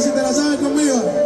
si te la sabes conmigo.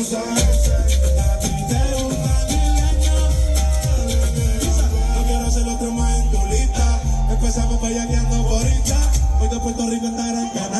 No quiero ser el otro en tu lista. Empezamos para ya que ando borita, Puerto Rico está gran penal.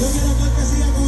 Yo quiero que siga